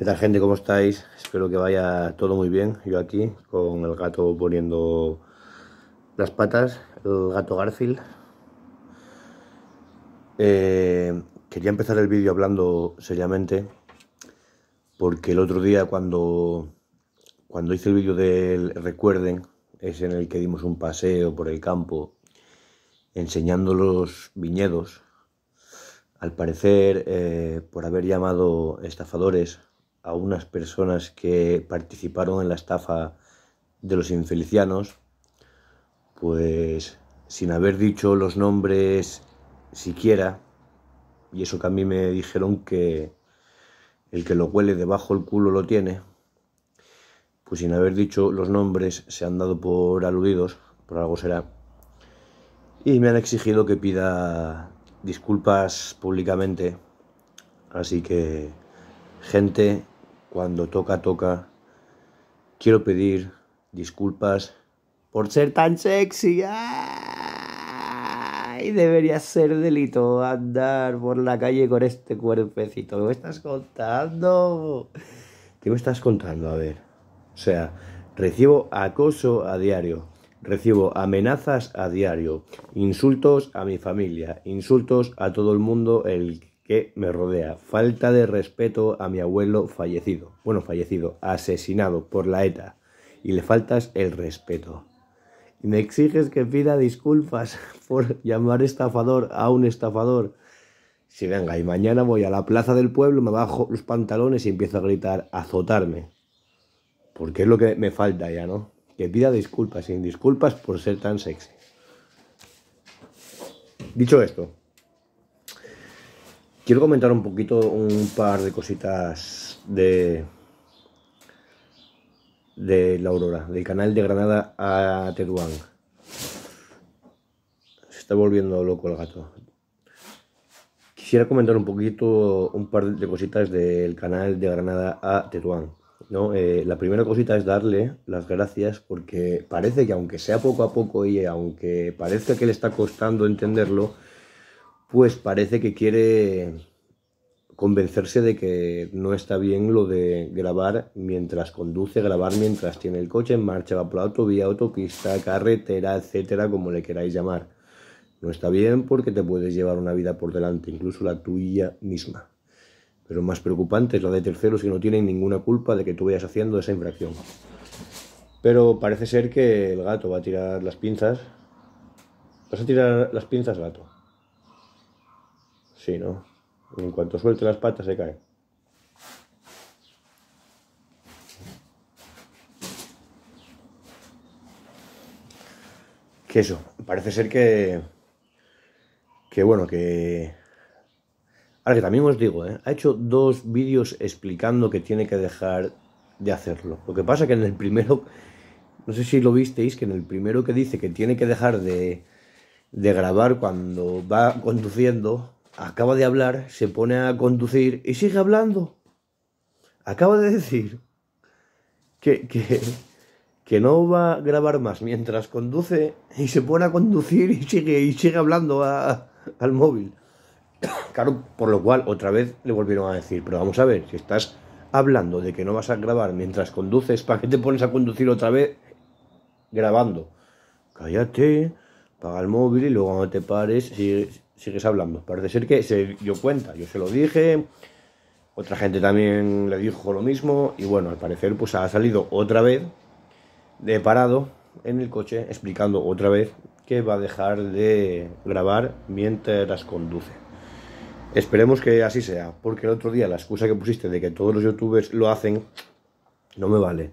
¿Qué tal gente? ¿Cómo estáis? Espero que vaya todo muy bien. Yo aquí con el gato poniendo las patas, el gato Garfield. Eh, quería empezar el vídeo hablando seriamente porque el otro día cuando, cuando hice el vídeo del recuerden, es en el que dimos un paseo por el campo enseñando los viñedos, al parecer eh, por haber llamado estafadores a unas personas que participaron en la estafa de los infelicianos, pues sin haber dicho los nombres siquiera, y eso que a mí me dijeron que el que lo huele debajo el culo lo tiene, pues sin haber dicho los nombres se han dado por aludidos, por algo será, y me han exigido que pida disculpas públicamente, así que gente cuando toca, toca. Quiero pedir disculpas por ser tan sexy. ¡Ay! Debería ser delito andar por la calle con este cuerpecito. ¿Qué me estás contando? ¿Qué me estás contando? A ver. O sea, recibo acoso a diario. Recibo amenazas a diario, insultos a mi familia, insultos a todo el mundo el que me rodea. Falta de respeto a mi abuelo fallecido. Bueno, fallecido, asesinado por la ETA. Y le faltas el respeto. Y me exiges que pida disculpas por llamar estafador a un estafador. Si venga, y mañana voy a la plaza del pueblo, me bajo los pantalones y empiezo a gritar, azotarme. Porque es lo que me falta ya, ¿no? Que pida disculpas, sin disculpas por ser tan sexy. Dicho esto, Quiero comentar un poquito un par de cositas de, de la Aurora, del canal de Granada a Tetuán. Se está volviendo loco el gato. Quisiera comentar un poquito, un par de cositas del canal de Granada a Tetuán. ¿no? Eh, la primera cosita es darle las gracias porque parece que aunque sea poco a poco y aunque parezca que le está costando entenderlo, pues parece que quiere convencerse de que no está bien lo de grabar mientras conduce, grabar mientras tiene el coche en marcha, va por la autovía, autopista, carretera, etcétera, como le queráis llamar. No está bien porque te puedes llevar una vida por delante, incluso la tuya misma. Pero más preocupante es la de terceros que no tienen ninguna culpa de que tú vayas haciendo esa infracción. Pero parece ser que el gato va a tirar las pinzas. ¿Vas a tirar las pinzas, gato? ¿No? En cuanto suelte las patas se cae. Que eso, parece ser que... Que bueno, que... Ahora que también os digo, ¿eh? ha hecho dos vídeos explicando que tiene que dejar de hacerlo. Lo que pasa que en el primero, no sé si lo visteis, que en el primero que dice que tiene que dejar de, de grabar cuando va conduciendo, acaba de hablar, se pone a conducir y sigue hablando. Acaba de decir que, que, no va a grabar más mientras conduce y se pone a conducir y sigue, y sigue hablando al móvil. Claro, por lo cual otra vez le volvieron a decir, pero vamos a ver, si estás hablando de que no vas a grabar mientras conduces, ¿para qué te pones a conducir otra vez grabando? Cállate, paga el móvil y luego cuando te pares sigues, sigues hablando. Parece ser que se dio cuenta, yo se lo dije, otra gente también le dijo lo mismo y bueno, al parecer pues ha salido otra vez de parado en el coche explicando otra vez que va a dejar de grabar mientras conduce. Esperemos que así sea, porque el otro día la excusa que pusiste de que todos los youtubers lo hacen no me vale.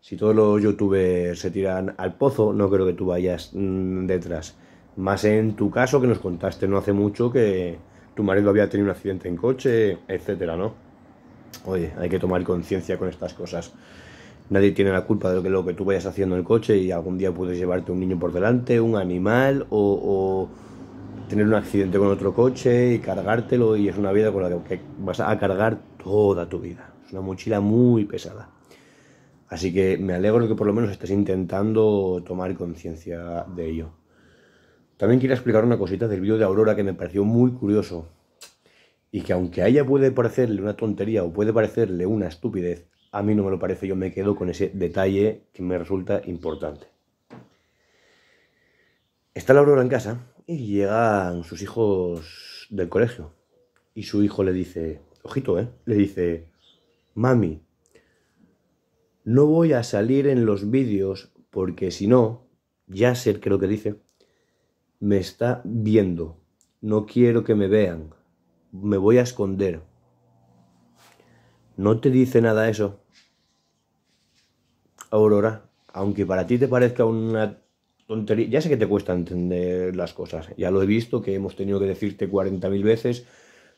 Si todos los youtubers se tiran al pozo, no creo que tú vayas mm, detrás. Más en tu caso, que nos contaste no hace mucho que tu marido había tenido un accidente en coche, etcétera, ¿no? Oye, hay que tomar conciencia con estas cosas. Nadie tiene la culpa de lo que, lo que tú vayas haciendo en el coche y algún día puedes llevarte un niño por delante, un animal o, tener un accidente con otro coche y cargártelo y es una vida con la que vas a cargar toda tu vida. Es una mochila muy pesada. Así que me alegro que por lo menos estés intentando tomar conciencia de ello. También quiero explicar una cosita del vídeo de Aurora que me pareció muy curioso. Y que aunque a ella puede parecerle una tontería o puede parecerle una estupidez, a mí no me lo parece, yo me quedo con ese detalle que me resulta importante. Está la Aurora en casa y llegan sus hijos del colegio. Y su hijo le dice, ojito, ¿eh? Le dice, mami, no voy a salir en los vídeos porque si no, Yasser creo que dice, me está viendo. No quiero que me vean. Me voy a esconder. ¿No te dice nada eso? Aurora, aunque para ti te parezca una tontería, ya sé que te cuesta entender las cosas, ya lo he visto, que hemos tenido que decirte 40.000 veces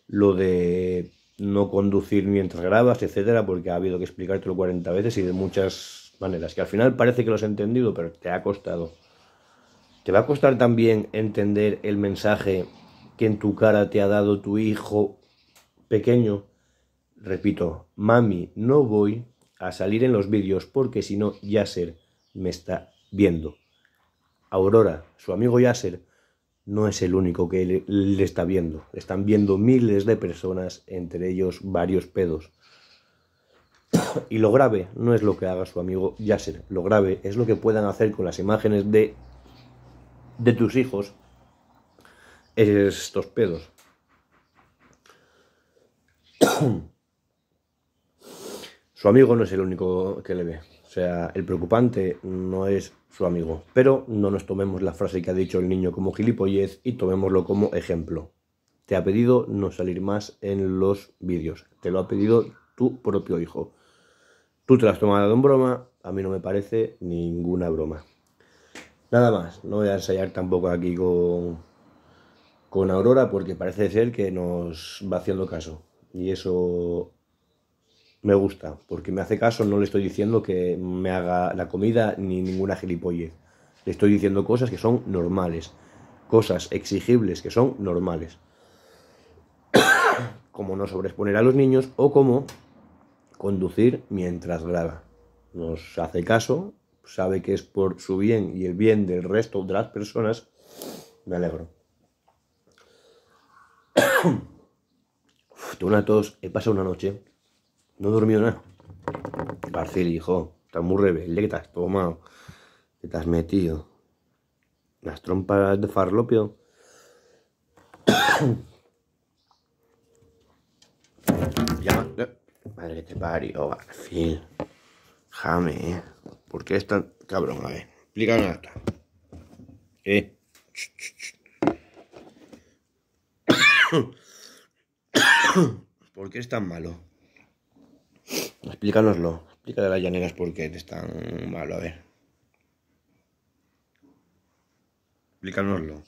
lo de no conducir mientras grabas, etcétera, porque ha habido que explicártelo 40 veces y de muchas maneras, que al final parece que lo has entendido, pero te ha costado. Te va a costar también entender el mensaje que en tu cara te ha dado tu hijo pequeño. Repito, mami, no voy a salir en los vídeos porque si no, Yasser me está viendo. Aurora, su amigo Yasser, no es el único que le, está viendo. Están viendo miles de personas, entre ellos varios pedos. y lo grave no es lo que haga su amigo Yasser. Lo grave es lo que puedan hacer con las imágenes de, de tus hijos estos pedos. su amigo no es el único que le ve. O sea, el preocupante no es su amigo. Pero no nos tomemos la frase que ha dicho el niño como gilipollez y tomémoslo como ejemplo. Te ha pedido no salir más en los vídeos. Te lo ha pedido tu propio hijo. Tú te lo has tomado en broma, a mí no me parece ninguna broma. Nada más, no voy a ensayar tampoco aquí con, con Aurora porque parece ser que nos va haciendo caso. Y eso me gusta, porque me hace caso, no le estoy diciendo que me haga la comida ni ninguna gilipollez. Le estoy diciendo cosas que son normales, cosas exigibles que son normales. como no sobreexponer a los niños o como conducir mientras graba. Nos hace caso, sabe que es por su bien y el bien del resto de las personas. Me alegro. Uf, tengo una tos, he pasado una noche no he dormido nada. Barcel, hijo, estás muy rebelde que te has tomado. Que te has metido. Las trompas de farlopio. ya, Madre que te parió, Barcel. Jame, ¿eh? ¿Por qué es tan cabrón? A ver, explícame hasta. ¿Eh? ¿Por qué es tan malo? Explícanoslo. Explícale a las llaneras por qué es tan malo. A ver. Explícanoslo.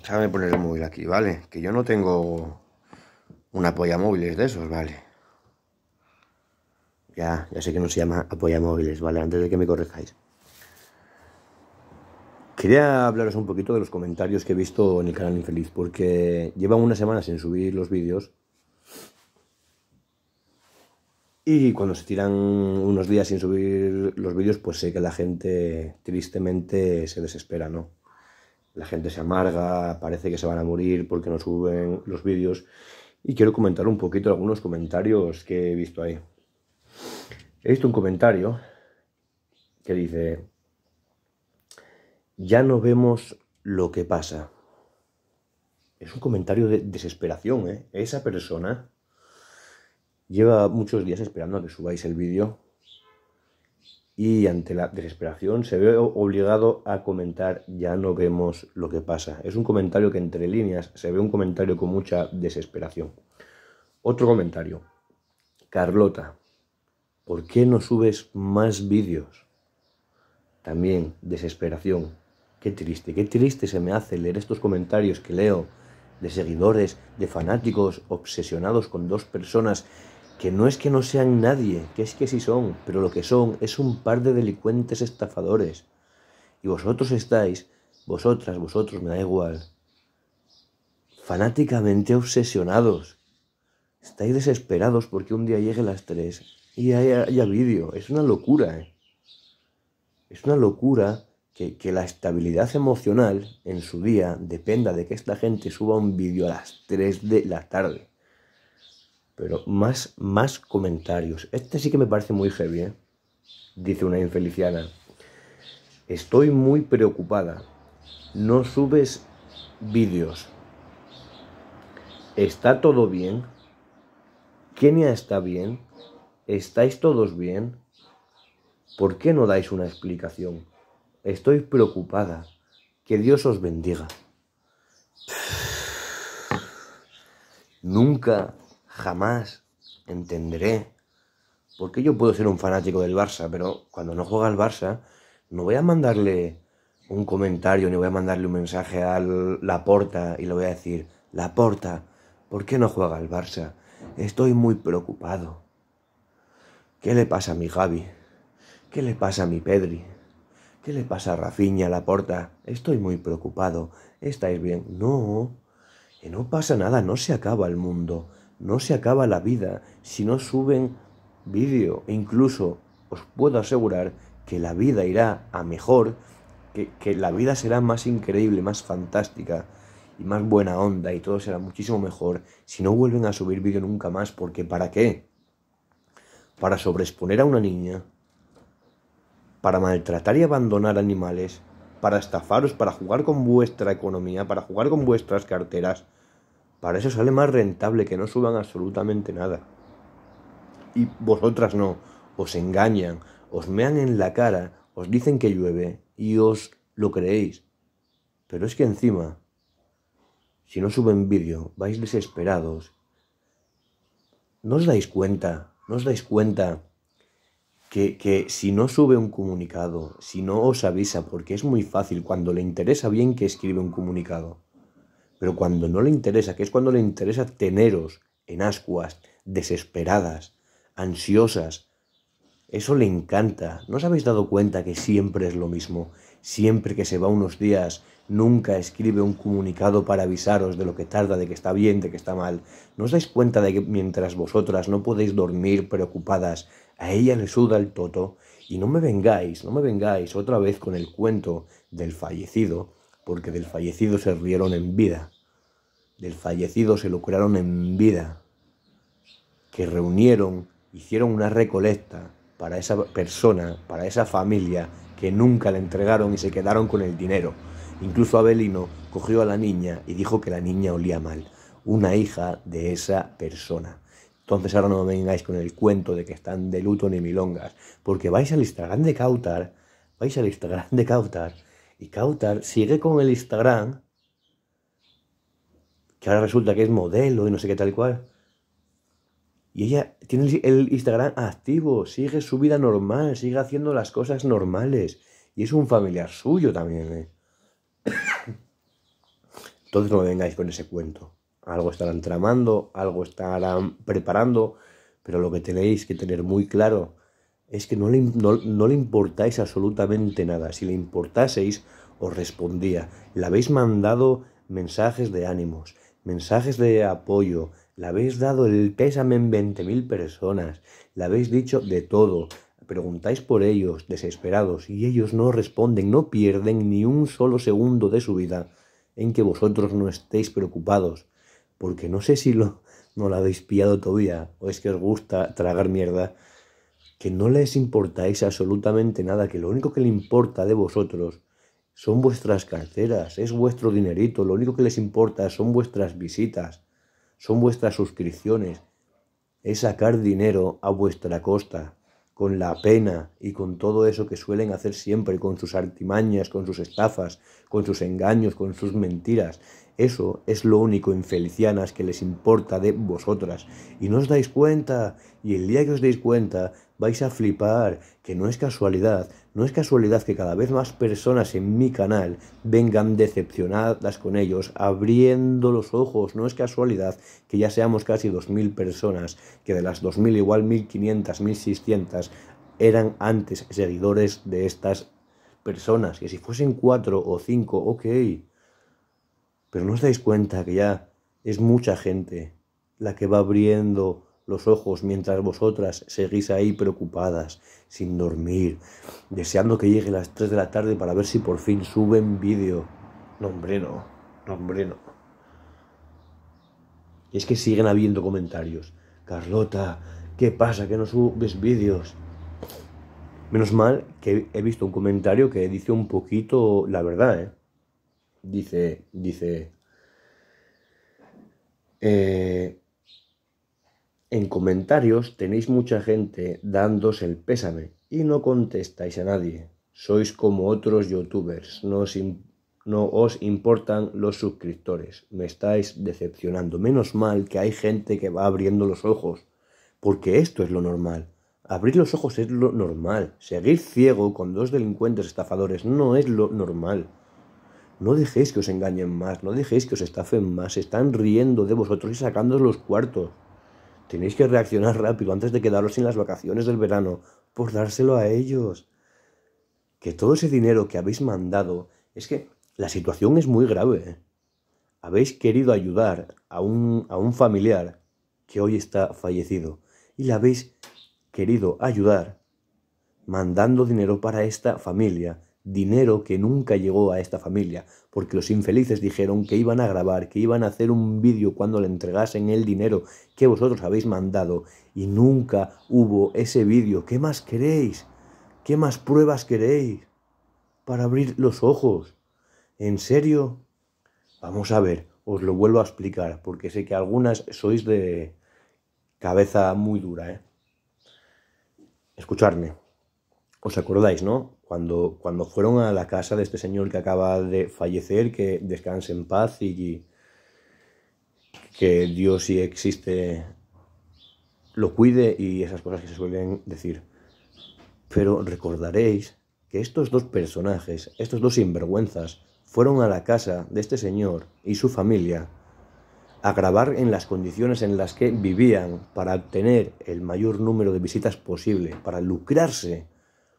Déjame poner el móvil aquí, ¿vale? Que yo no tengo un apoyamóviles de esos, ¿vale? Ya, ya sé que no se llama apoyamóviles, ¿vale? Antes de que me correjáis. Quería hablaros un poquito de los comentarios que he visto en el canal Infeliz, porque llevan una semana sin subir los vídeos y cuando se tiran unos días sin subir los vídeos, pues sé que la gente tristemente se desespera, ¿no? La gente se amarga, parece que se van a morir porque no suben los vídeos. Y quiero comentar un poquito algunos comentarios que he visto ahí. He visto un comentario que dice, ya no vemos lo que pasa. Es un comentario de desesperación, ¿eh? Esa persona Lleva muchos días esperando a que subáis el vídeo y ante la desesperación se ve obligado a comentar ya no vemos lo que pasa. Es un comentario que entre líneas se ve un comentario con mucha desesperación. Otro comentario. Carlota, ¿por qué no subes más vídeos? También desesperación. Qué triste, qué triste se me hace leer estos comentarios que leo de seguidores, de fanáticos obsesionados con dos personas que no es que no sean nadie, que es que sí son, pero lo que son es un par de delincuentes estafadores. Y vosotros estáis, vosotras, vosotros, me da igual, fanáticamente obsesionados. Estáis desesperados porque un día llegue las tres y haya, vídeo. Es una locura, ¿eh? Es una locura que, que, la estabilidad emocional en su día dependa de que esta gente suba un vídeo a las 3 de la tarde. Pero más, más comentarios. Este sí que me parece muy heavy, ¿eh? Dice una infeliciana. Estoy muy preocupada. No subes vídeos. ¿Está todo bien? Kenia está bien. ¿Estáis todos bien? ¿Por qué no dais una explicación? Estoy preocupada. Que Dios os bendiga. Nunca, jamás entenderé por qué yo puedo ser un fanático del Barça, pero cuando no juega el Barça, no voy a mandarle un comentario ni voy a mandarle un mensaje a la porta y le voy a decir, la porta, ¿por qué no juega el Barça? Estoy muy preocupado. ¿Qué le pasa a mi Javi? ¿Qué le pasa a mi Pedri? ¿Qué le pasa a Rafiña, la porta? Estoy muy preocupado. ¿Estáis bien? No, que no pasa nada, no se acaba el mundo, no se acaba la vida si no suben vídeo. Incluso os puedo asegurar que la vida irá a mejor, que, que la vida será más increíble, más fantástica y más buena onda y todo será muchísimo mejor si no vuelven a subir vídeo nunca más, porque ¿para qué? Para sobreexponer a una niña para maltratar y abandonar animales, para estafaros, para jugar con vuestra economía, para jugar con vuestras carteras. Para eso sale más rentable que no suban absolutamente nada. Y vosotras no, os engañan, os mean en la cara, os dicen que llueve y os lo creéis. Pero es que encima, si no suben vídeo, vais desesperados. ¿No os dais cuenta? ¿No os dais cuenta que, si no sube un comunicado, si no os avisa, porque es muy fácil, cuando le interesa bien que escribe un comunicado, pero cuando no le interesa, que es cuando le interesa teneros en ascuas, desesperadas, ansiosas, eso le encanta. ¿No os habéis dado cuenta que siempre es lo mismo? Siempre que se va unos días, nunca escribe un comunicado para avisaros de lo que tarda, de que está bien, de que está mal. ¿No os dais cuenta de que mientras vosotras no podéis dormir preocupadas, a ella le suda el toto y no me vengáis, no me vengáis otra vez con el cuento del fallecido, porque del fallecido se rieron en vida, del fallecido se lucraron en vida, que reunieron, hicieron una recolecta para esa persona, para esa familia que nunca le entregaron y se quedaron con el dinero. Incluso Abelino cogió a la niña y dijo que la niña olía mal, una hija de esa persona. Entonces ahora no me vengáis con el cuento de que están de luto ni milongas, porque vais al Instagram de Cautar, vais al Instagram de Cautar, y Cautar sigue con el Instagram, que ahora resulta que es modelo y no sé qué tal cual. Y ella tiene el Instagram activo, sigue su vida normal, sigue haciendo las cosas normales. Y es un familiar suyo también. ¿eh? Entonces no me vengáis con ese cuento algo estarán tramando, algo estarán preparando, pero lo que tenéis que tener muy claro es que no le, no, le importáis absolutamente nada. Si le importaseis, os respondía. Le habéis mandado mensajes de ánimos, mensajes de apoyo, le habéis dado el pésame en 20.000 personas, le habéis dicho de todo, preguntáis por ellos, desesperados, y ellos no responden, no pierden ni un solo segundo de su vida en que vosotros no estéis preocupados porque no sé si lo, no lo habéis pillado todavía o es que os gusta tragar mierda, que no les importáis absolutamente nada, que lo único que le importa de vosotros son vuestras carteras, es vuestro dinerito, lo único que les importa son vuestras visitas, son vuestras suscripciones, es sacar dinero a vuestra costa, con la pena y con todo eso que suelen hacer siempre, con sus artimañas, con sus estafas, con sus engaños, con sus mentiras. Eso es lo único, infelicianas, que les importa de vosotras. Y no os dais cuenta, y el día que os deis cuenta, vais a flipar, que no es casualidad, no es casualidad que cada vez más personas en mi canal vengan decepcionadas con ellos, abriendo los ojos, no es casualidad que ya seamos casi 2.000 personas, que de las 2.000 igual 1.500, 1.600 eran antes seguidores de estas personas, que si fuesen 4 o 5, ok, pero no os dais cuenta que ya es mucha gente la que va abriendo los ojos mientras vosotras seguís ahí preocupadas, sin dormir, deseando que llegue las 3 de la tarde para ver si por fin suben vídeo. No, hombre, no. No, hombre, no. Es que siguen habiendo comentarios. Carlota, ¿qué pasa que no subes vídeos? Menos mal que he visto un comentario que dice un poquito la verdad, ¿eh? Dice, dice... Eh, en comentarios tenéis mucha gente dándose el pésame y no contestáis a nadie. Sois como otros youtubers, no os, importan los suscriptores. Me estáis decepcionando. Menos mal que hay gente que va abriendo los ojos, porque esto es lo normal. Abrir los ojos es lo normal. Seguir ciego con dos delincuentes estafadores no es lo normal. No dejéis que os engañen más, no dejéis que os estafen más. están riendo de vosotros y sacando los cuartos. Tenéis que reaccionar rápido antes de quedaros sin las vacaciones del verano por dárselo a ellos. Que todo ese dinero que habéis mandado, es que la situación es muy grave. Habéis querido ayudar a un, a un familiar que hoy está fallecido y le habéis querido ayudar mandando dinero para esta familia dinero que nunca llegó a esta familia, porque los infelices dijeron que iban a grabar, que iban a hacer un vídeo cuando le entregasen el dinero que vosotros habéis mandado, y nunca hubo ese vídeo. ¿Qué más queréis? ¿Qué más pruebas queréis para abrir los ojos? ¿En serio? Vamos a ver, os lo vuelvo a explicar, porque sé que algunas sois de cabeza muy dura, ¿eh? Escuchadme. ¿Os acordáis, no? Cuando, cuando fueron a la casa de este señor que acaba de fallecer, que descanse en paz y que Dios si existe lo cuide y esas cosas que se suelen decir. Pero recordaréis que estos dos personajes, estos dos sinvergüenzas, fueron a la casa de este señor y su familia a grabar en las condiciones en las que vivían para obtener el mayor número de visitas posible, para lucrarse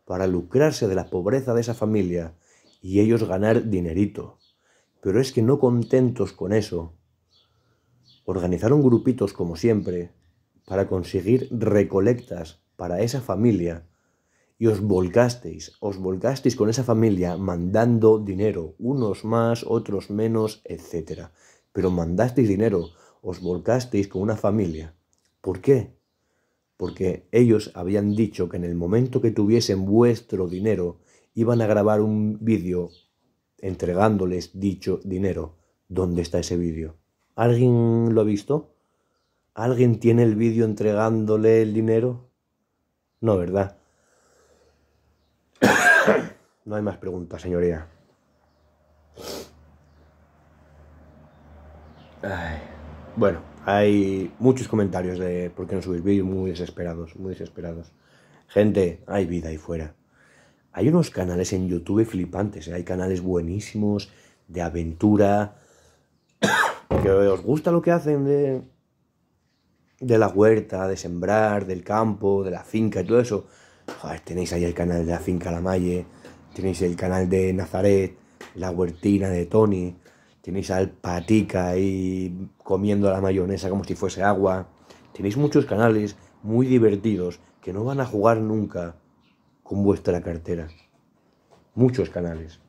para lucrarse de la pobreza de esa familia y ellos ganar dinerito. Pero es que no contentos con eso, organizaron grupitos como siempre para conseguir recolectas para esa familia y os volcasteis, os volcasteis con esa familia mandando dinero, unos más, otros menos, etc. Pero mandasteis dinero, os volcasteis con una familia. ¿Por qué? Porque ellos habían dicho que en el momento que tuviesen vuestro dinero iban a grabar un vídeo entregándoles dicho dinero. ¿Dónde está ese vídeo? ¿Alguien lo ha visto? ¿Alguien tiene el vídeo entregándole el dinero? No, ¿verdad? no hay más preguntas, señoría. Bueno. Hay muchos comentarios de por qué no subís vídeos muy desesperados, muy desesperados. Gente, hay vida ahí fuera. Hay unos canales en YouTube flipantes, ¿eh? hay canales buenísimos de aventura, que os gusta lo que hacen de, de la huerta, de sembrar, del campo, de la finca y todo eso. Joder, tenéis ahí el canal de la finca La Malle, tenéis el canal de Nazaret, la huertina de Tony, Tenéis al patica ahí comiendo la mayonesa como si fuese agua. Tenéis muchos canales muy divertidos que no van a jugar nunca con vuestra cartera. Muchos canales.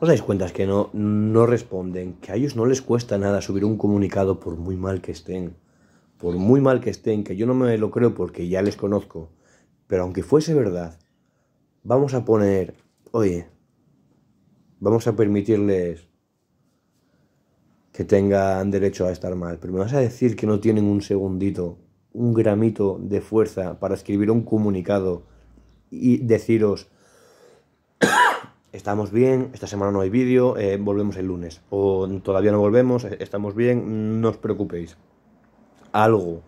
¿Os dais cuenta que no, no responden? Que a ellos no les cuesta nada subir un comunicado por muy mal que estén. Por muy mal que estén, que yo no me lo creo porque ya les conozco. Pero aunque fuese verdad, vamos a poner, oye, vamos a permitirles que tengan derecho a estar mal. Pero me vas a decir que no tienen un segundito, un gramito de fuerza para escribir un comunicado y deciros, estamos bien, esta semana no hay vídeo, eh, volvemos el lunes. O todavía no volvemos, estamos bien, no os preocupéis. Algo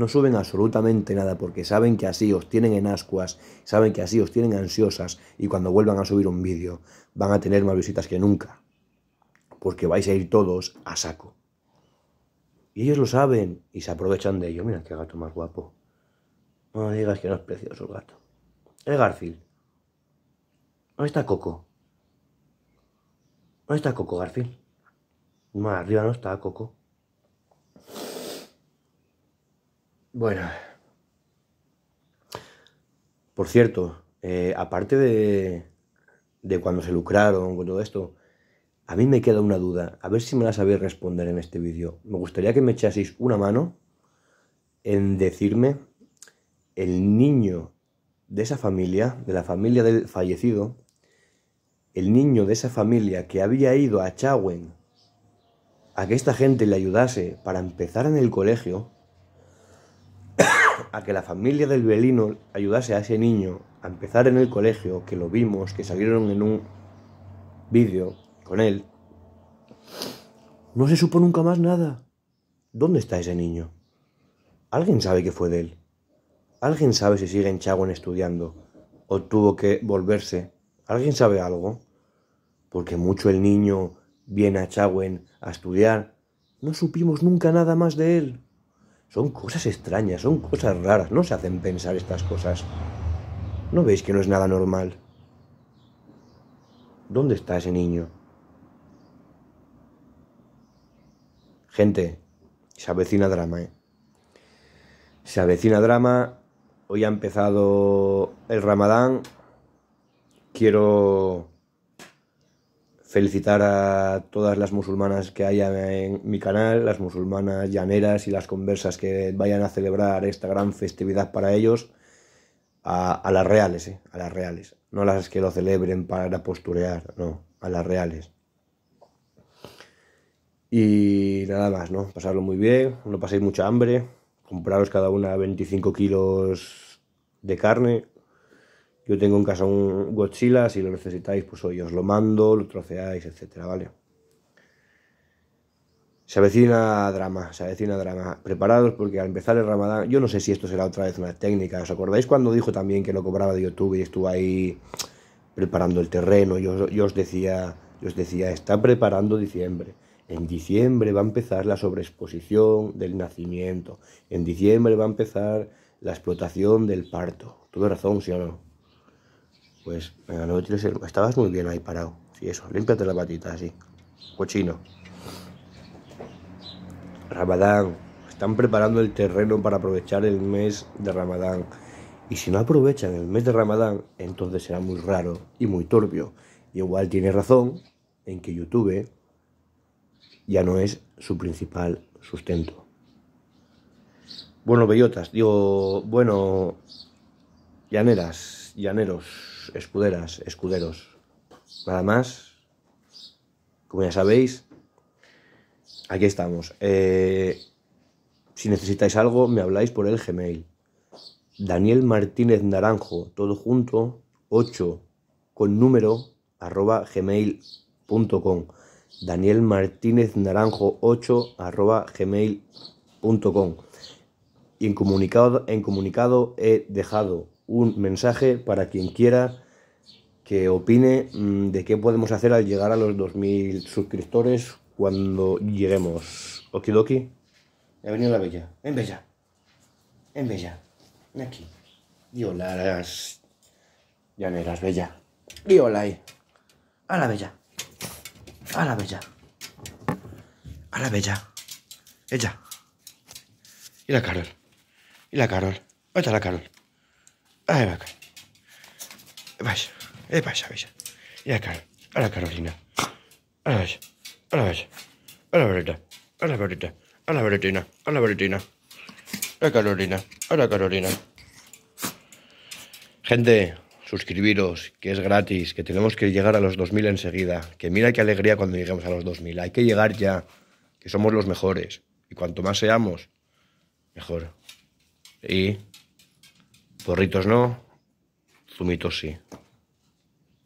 no suben absolutamente nada porque saben que así os tienen en ascuas, saben que así os tienen ansiosas y cuando vuelvan a subir un vídeo van a tener más visitas que nunca. Porque vais a ir todos a saco. Y ellos lo saben y se aprovechan de ello. Mira qué gato más guapo. No digas que no es precioso el gato. El Garfield. ¿Dónde está Coco? ¿Dónde está Coco, Garfield? Más arriba no está Coco. Bueno. Por cierto, eh, aparte de, de cuando se lucraron con todo esto, a mí me queda una duda. A ver si me la sabéis responder en este vídeo. Me gustaría que me echaseis una mano en decirme el niño de esa familia, de la familia del fallecido, el niño de esa familia que había ido a Chawen a que esta gente le ayudase para empezar en el colegio, a que la familia del Belino ayudase a ese niño a empezar en el colegio, que lo vimos, que salieron en un vídeo con él, no se supo nunca más nada. ¿Dónde está ese niño? ¿Alguien sabe qué fue de él? ¿Alguien sabe si sigue en Chagüen estudiando o tuvo que volverse? ¿Alguien sabe algo? Porque mucho el niño viene a Chagüen a estudiar. No supimos nunca nada más de él. Son cosas extrañas, son cosas raras, no se hacen pensar estas cosas. ¿No veis que no es nada normal? ¿Dónde está ese niño? Gente, se avecina drama, ¿eh? Se avecina drama. Hoy ha empezado el ramadán. Quiero felicitar a todas las musulmanas que haya en mi canal, las musulmanas llaneras y las conversas que vayan a celebrar esta gran festividad para ellos, a, las reales, eh, a las reales, no las que lo celebren para posturear, no, a las reales. Y nada más, ¿no? Pasarlo muy bien, no paséis mucha hambre, compraros cada una 25 kilos de carne, yo tengo en casa un Godzilla, si lo necesitáis, pues hoy os lo mando, lo troceáis, etcétera, ¿vale? Se avecina drama, se avecina drama. Preparados porque al empezar el Ramadán, yo no sé si esto será otra vez una técnica. ¿Os acordáis cuando dijo también que no cobraba de YouTube y estuvo ahí preparando el terreno? Yo, os decía, yo os decía, está preparando diciembre. En diciembre va a empezar la sobreexposición del nacimiento. En diciembre va a empezar la explotación del parto. Tuve razón, ¿sí o no? Pues, venga, no tienes el... Estabas muy bien ahí parado. Sí, eso. Límpiate la patita, así. Cochino. Ramadán. Están preparando el terreno para aprovechar el mes de Ramadán. Y si no aprovechan el mes de Ramadán, entonces será muy raro y muy turbio. Y igual tiene razón en que YouTube ya no es su principal sustento. Bueno, bellotas, digo, bueno, llaneras, llaneros escuderas, escuderos. Nada más. Como ya sabéis, aquí estamos. Eh, si necesitáis algo, me habláis por el Gmail. Daniel Martínez Naranjo, todo junto, 8 con número, arroba gmail.com. Daniel Martínez Naranjo 8 arroba gmail.com. Y en comunicado, en comunicado he dejado un mensaje para quien quiera que opine mm, de qué podemos hacer al llegar a los 2.000 suscriptores cuando lleguemos. Okidoki. Ha venido la bella. En bella. En bella. Ven aquí. Hola las llaneras, bella. Y hola ahí. A la bella. A la bella. A la bella. Ella. Y la Carol. Y la Carol. ¿Dónde está la Carol? Ahí va. Vaya. Ahí vaya, vaya. Y acá. A la Carolina. A la vaya. A la vaya. A la verdad. A la verdad. A la verdina. A la verdina. A la Carolina. A la Carolina. Gente, suscribiros, que es gratis, que tenemos que llegar a los 2000 enseguida. Que mira qué alegría cuando lleguemos a los 2000. Hay que llegar ya, que somos los mejores. Y cuanto más seamos, mejor. Y Porritos no, zumitos sí.